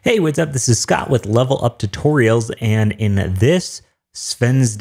Hey, what's up? This is Scott with Level Up Tutorials, and in this Sven's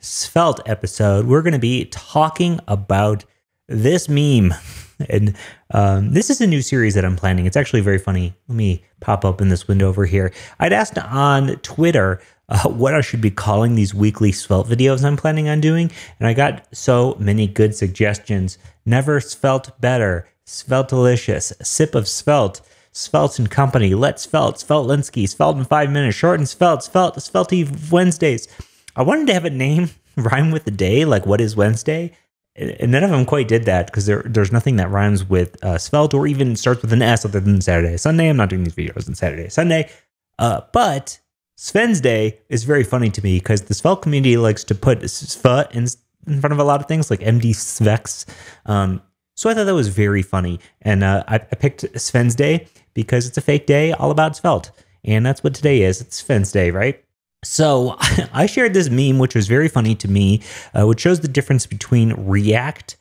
Svelte episode, we're going to be talking about this meme. And um, this is a new series that I'm planning. It's actually very funny. Let me pop up in this window over here. I'd asked on Twitter uh, what I should be calling these weekly Svelte videos I'm planning on doing, and I got so many good suggestions. Never Svelte better, Svelte delicious, sip of Svelte. Svelte and Company, Let's Svelte, Svelte Linsky, Svelte in Five Minutes, Short and Svelte, Svelte, Svelte Wednesdays. I wanted to have a name rhyme with the day, like what is Wednesday? And none of them quite did that because there, there's nothing that rhymes with uh, Svelte or even starts with an S other than Saturday, Sunday. I'm not doing these videos on Saturday, Sunday. Uh, but Sven's Day is very funny to me because the Svelte community likes to put Sve in, in front of a lot of things like mdsvex. Um, so I thought that was very funny. And uh, I, I, picked Sven's Day because it's a fake day all about Svelte. And that's what today is. It's Sven's Day, right? So I shared this meme, which was very funny to me, uh, which shows the difference between React,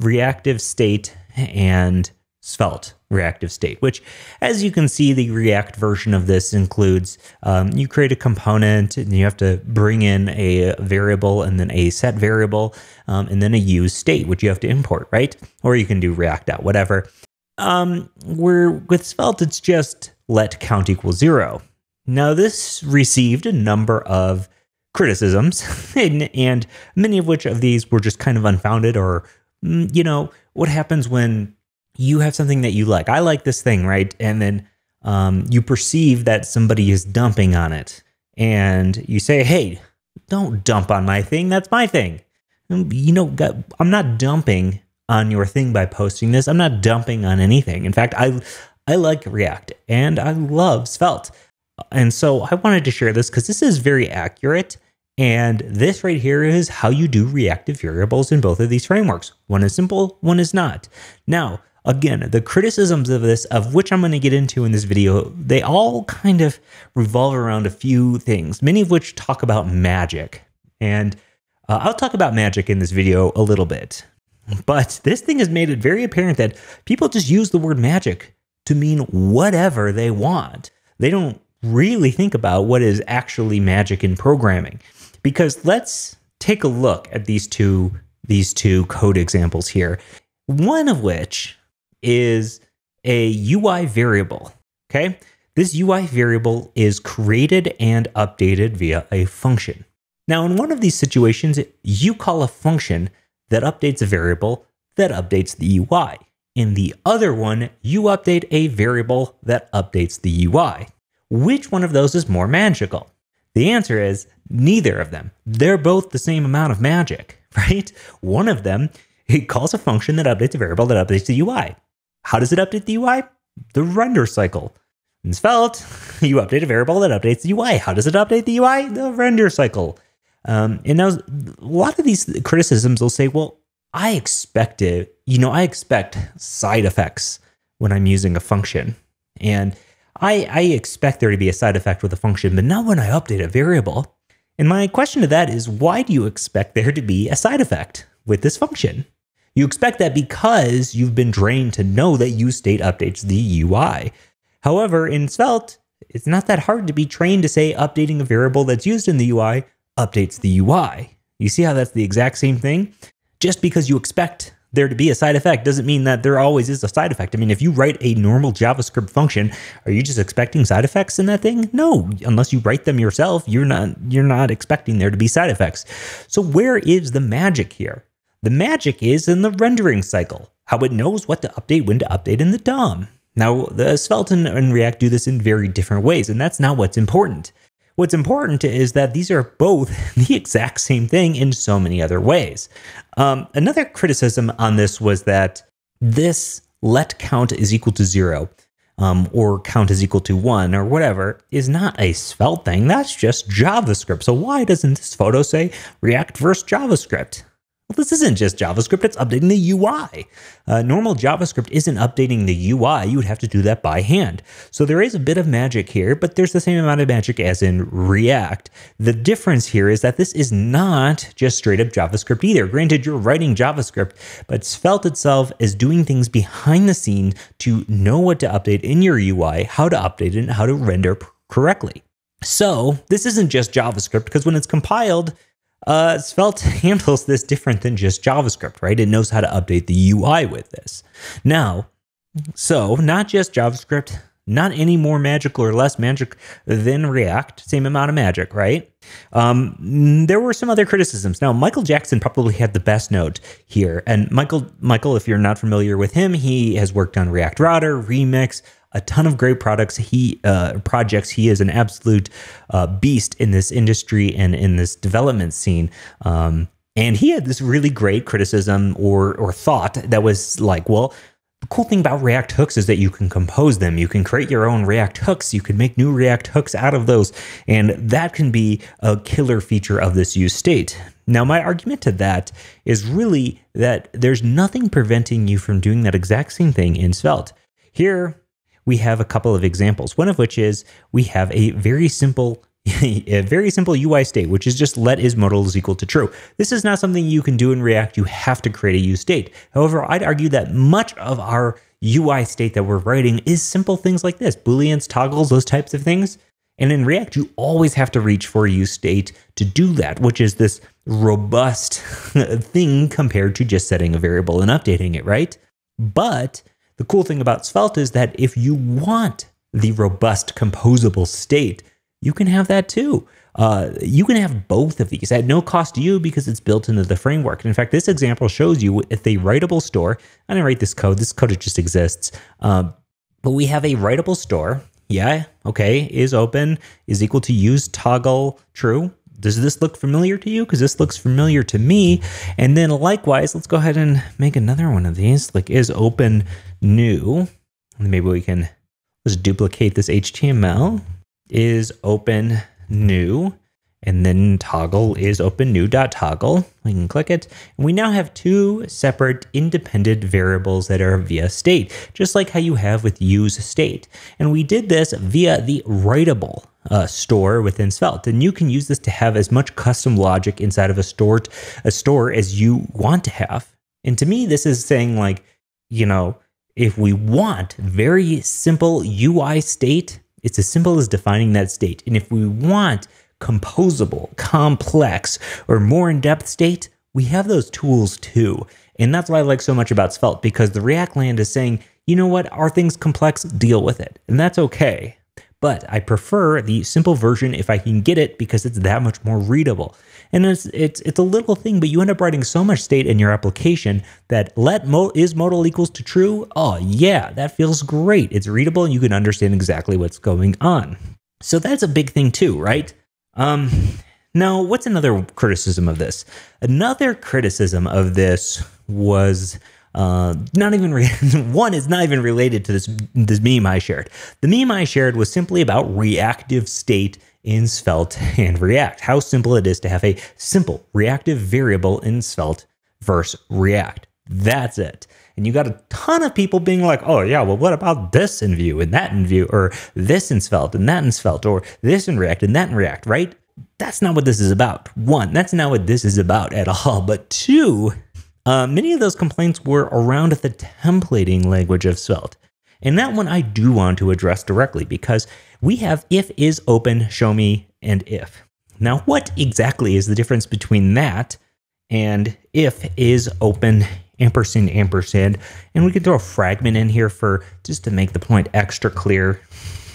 reactive state, and Svelte reactive state, which, as you can see, the React version of this includes um, you create a component and you have to bring in a variable and then a set variable um, and then a use state, which you have to import, right? Or you can do React out, whatever. Um, where with Svelte, it's just let count equal zero. Now, this received a number of criticisms, and, and many of which of these were just kind of unfounded, or, mm, you know, what happens when you have something that you like. I like this thing, right? And then um, you perceive that somebody is dumping on it, and you say, "Hey, don't dump on my thing. That's my thing." You know, I'm not dumping on your thing by posting this. I'm not dumping on anything. In fact, I I like React and I love Svelte. And so I wanted to share this because this is very accurate. And this right here is how you do reactive variables in both of these frameworks. One is simple, one is not. Now, again, the criticisms of this, of which I'm going to get into in this video, they all kind of revolve around a few things, many of which talk about magic. And uh, I'll talk about magic in this video a little bit. But this thing has made it very apparent that people just use the word magic to mean whatever they want. They don't really think about what is actually magic in programming. Because let's take a look at these two these two code examples here. One of which is a UI variable. Okay? This UI variable is created and updated via a function. Now, in one of these situations, you call a function that updates a variable that updates the UI. In the other one, you update a variable that updates the UI. Which one of those is more magical? The answer is neither of them. They're both the same amount of magic, right? One of them, it calls a function that updates a variable that updates the UI. How does it update the UI? The render cycle. In Svelte, you update a variable that updates the UI. How does it update the UI? The render cycle. Um, and now a lot of these criticisms will say, well, I expect it, you know, I expect side effects when I'm using a function. And I, I expect there to be a side effect with a function, but not when I update a variable. And my question to that is, why do you expect there to be a side effect with this function? You expect that because you've been trained to know that use state updates the UI. However, in Svelte, it's not that hard to be trained to say updating a variable that's used in the UI updates the UI. You see how that's the exact same thing? Just because you expect there to be a side effect doesn't mean that there always is a side effect. I mean, if you write a normal JavaScript function, are you just expecting side effects in that thing? No, unless you write them yourself, you're not you're not expecting there to be side effects. So where is the magic here? The magic is in the rendering cycle, how it knows what to update, when to update in the DOM. Now, the Svelte and React do this in very different ways, and that's not what's important. What's important is that these are both the exact same thing in so many other ways. Um, another criticism on this was that this let count is equal to zero um, or count is equal to one or whatever is not a Svelte thing. That's just JavaScript. So why doesn't this photo say React versus JavaScript? Well, this isn't just JavaScript, it's updating the UI. Uh, normal JavaScript isn't updating the UI, you would have to do that by hand. So there is a bit of magic here, but there's the same amount of magic as in React. The difference here is that this is not just straight up JavaScript either. Granted, you're writing JavaScript, but Svelte itself is doing things behind the scene to know what to update in your UI, how to update it, and how to render correctly. So this isn't just JavaScript because when it's compiled, uh, Svelte handles this different than just JavaScript, right? It knows how to update the UI with this. Now, so not just JavaScript, not any more magic or less magic than React, same amount of magic, right? Um, there were some other criticisms. Now, Michael Jackson probably had the best note here. And Michael, Michael, if you're not familiar with him, he has worked on React Router, Remix, a ton of great products. He uh, projects. He is an absolute uh, beast in this industry and in this development scene. Um, and he had this really great criticism or or thought that was like, well, the cool thing about React hooks is that you can compose them. You can create your own React hooks. You can make new React hooks out of those. And that can be a killer feature of this use state. Now, my argument to that is really that there's nothing preventing you from doing that exact same thing in Svelte. Here, we have a couple of examples. One of which is we have a very simple a very simple UI state, which is just let is modal is equal to true. This is not something you can do in React. You have to create a use state. However, I'd argue that much of our UI state that we're writing is simple things like this, booleans, toggles, those types of things. And in React, you always have to reach for a use state to do that, which is this robust thing compared to just setting a variable and updating it, right? But the cool thing about Svelte is that if you want the robust composable state, you can have that too. Uh, you can have both of these at no cost to you because it's built into the framework. And in fact, this example shows you if a writable store, I didn't write this code, this code just exists. Um, but we have a writable store. Yeah, okay, is open, is equal to use toggle true does this look familiar to you? Because this looks familiar to me. And then likewise, let's go ahead and make another one of these. Like is open new. Maybe we can just duplicate this HTML. Is open new. And then toggle is open new dot toggle. We can click it. And we now have two separate independent variables that are via state, just like how you have with use state. And we did this via the writable uh, store within Svelte. And you can use this to have as much custom logic inside of a store, a store as you want to have. And to me, this is saying like, you know, if we want very simple UI state, it's as simple as defining that state. And if we want composable, complex, or more in-depth state, we have those tools too. And that's what I like so much about Svelte because the React land is saying, you know what, are things complex? Deal with it. And that's okay but I prefer the simple version if I can get it because it's that much more readable. And it's it's it's a little thing, but you end up writing so much state in your application that let mo is modal equals to true. Oh yeah, that feels great. It's readable and you can understand exactly what's going on. So that's a big thing too, right? Um, now, what's another criticism of this? Another criticism of this was uh, not even re- one is not even related to this this meme I shared. The meme I shared was simply about reactive state in Svelte and React. How simple it is to have a simple reactive variable in Svelte versus React. That's it. And you got a ton of people being like, oh, yeah, well, what about this in Vue and that in Vue, or this in Svelte and that in Svelte, or this in React and that in React, right? That's not what this is about. One, that's not what this is about at all. But two, uh, many of those complaints were around the templating language of Svelte. And that one I do want to address directly because we have if is open, show me, and if. Now, what exactly is the difference between that and if is open, ampersand, ampersand? And we could throw a fragment in here for just to make the point extra clear.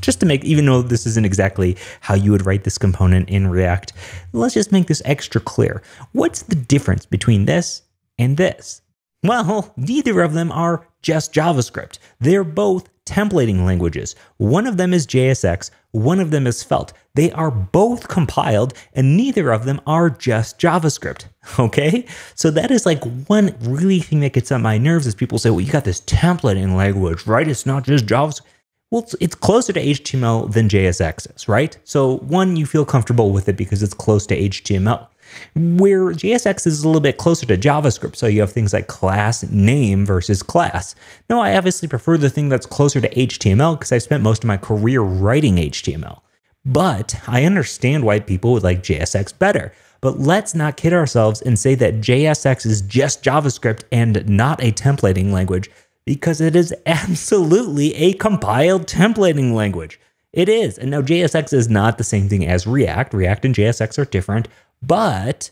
Just to make, even though this isn't exactly how you would write this component in React, let's just make this extra clear. What's the difference between this and this? Well, neither of them are just JavaScript. They're both templating languages. One of them is JSX, one of them is Svelte. They are both compiled, and neither of them are just JavaScript. Okay? So that is like one really thing that gets on my nerves is people say, well, you got this templating language, right? It's not just JavaScript. Well, it's, closer to HTML than JSX is, right? So one, you feel comfortable with it because it's close to HTML. Where JSX is a little bit closer to JavaScript, so you have things like class name versus class. Now, I obviously prefer the thing that's closer to HTML because I spent most of my career writing HTML. But I understand why people would like JSX better. But let's not kid ourselves and say that JSX is just JavaScript and not a templating language because it is absolutely a compiled templating language. It is. And now JSX is not the same thing as React. React and JSX are different, but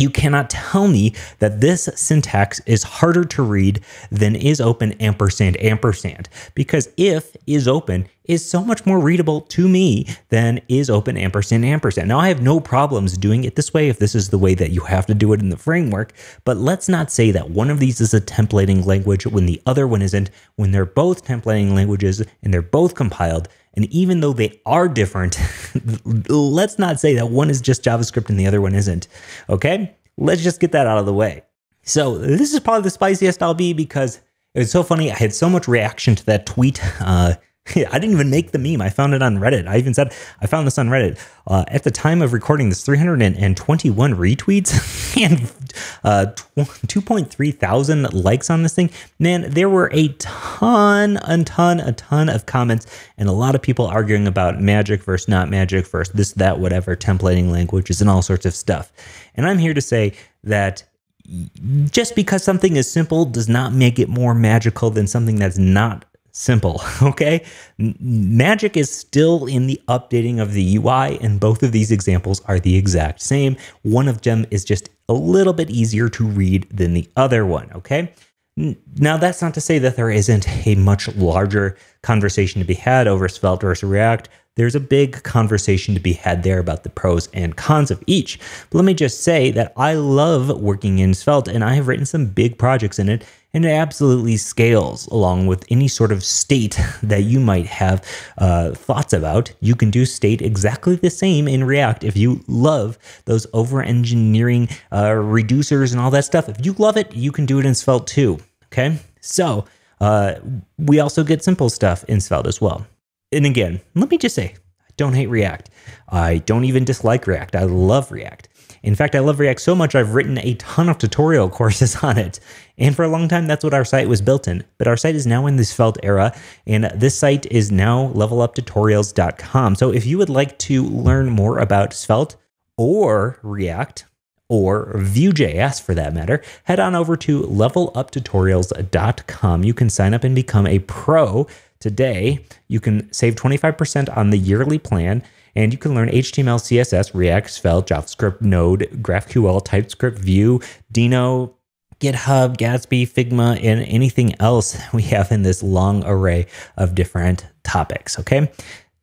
you cannot tell me that this syntax is harder to read than is open ampersand ampersand because if is open is so much more readable to me than is open ampersand ampersand. Now I have no problems doing it this way if this is the way that you have to do it in the framework, but let's not say that one of these is a templating language when the other one isn't, when they're both templating languages and they're both compiled. And even though they are different, let's not say that one is just JavaScript and the other one isn't. Okay? Let's just get that out of the way. So, this is probably the spiciest I'll be because it was so funny. I had so much reaction to that tweet. Uh, I didn't even make the meme. I found it on Reddit. I even said I found this on Reddit. Uh, at the time of recording this, 321 retweets and uh, 2.3 thousand likes on this thing. Man, there were a ton, a ton, a ton of comments and a lot of people arguing about magic versus not magic versus this, that, whatever, templating languages and all sorts of stuff. And I'm here to say that just because something is simple does not make it more magical than something that's not simple, okay? Magic is still in the updating of the UI, and both of these examples are the exact same. One of them is just a little bit easier to read than the other one, okay? Now, that's not to say that there isn't a much larger conversation to be had over Svelte versus React. There's a big conversation to be had there about the pros and cons of each. But let me just say that I love working in Svelte and I have written some big projects in it and it absolutely scales along with any sort of state that you might have uh, thoughts about. You can do state exactly the same in React if you love those over engineering uh, reducers and all that stuff. If you love it, you can do it in Svelte too. Okay, so uh, we also get simple stuff in Svelte as well. And again, let me just say, I don't hate React. I don't even dislike React. I love React. In fact, I love React so much I've written a ton of tutorial courses on it. And for a long time, that's what our site was built in. But our site is now in the Svelte era, and this site is now leveluptutorials.com. So if you would like to learn more about Svelte or React, or Vue.js for that matter, head on over to leveluptutorials.com. You can sign up and become a pro today. You can save 25% on the yearly plan and you can learn HTML, CSS, React, Svelte, JavaScript, Node, GraphQL, TypeScript, Vue, Deno, GitHub, Gatsby, Figma, and anything else we have in this long array of different topics. Okay.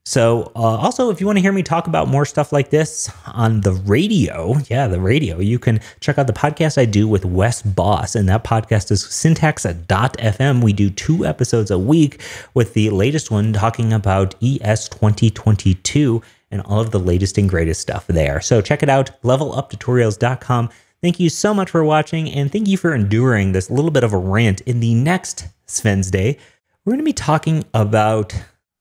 So, uh, also, if you want to hear me talk about more stuff like this on the radio, yeah, the radio, you can check out the podcast I do with Wes Bos. And that podcast is syntax.fm. We do two episodes a week, with the latest one talking about ES 2022 and all of the latest and greatest stuff there. So, check it out, leveluptutorials.com. Thank you so much for watching, and thank you for enduring this little bit of a rant. In the next Sven's Day, we're going to be talking about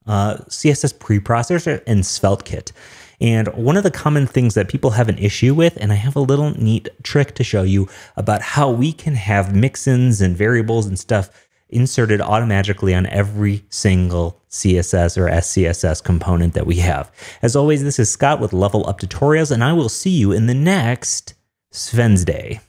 uh, CSS preprocessor and SvelteKit. And one of the common things that people have an issue with, and I have a little neat trick to show you about how we can have mixins and variables and stuff inserted automatically on every single CSS or SCSS component that we have. As always, this is Scott with Level Up Tutorials, and I will see you in the next Sven's Day.